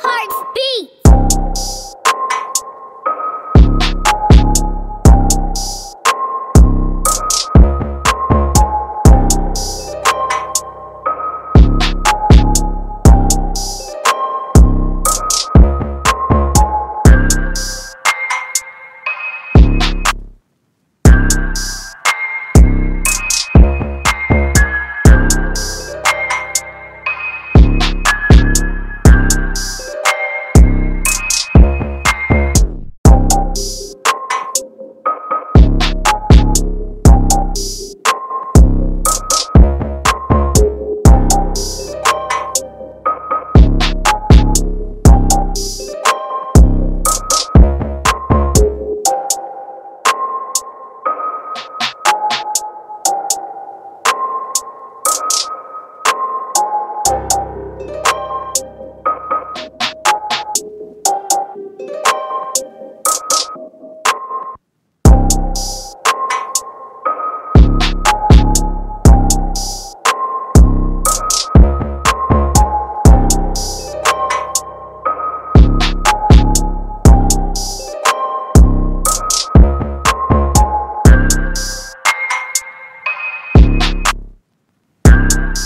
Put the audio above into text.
hearts beat. you Bye.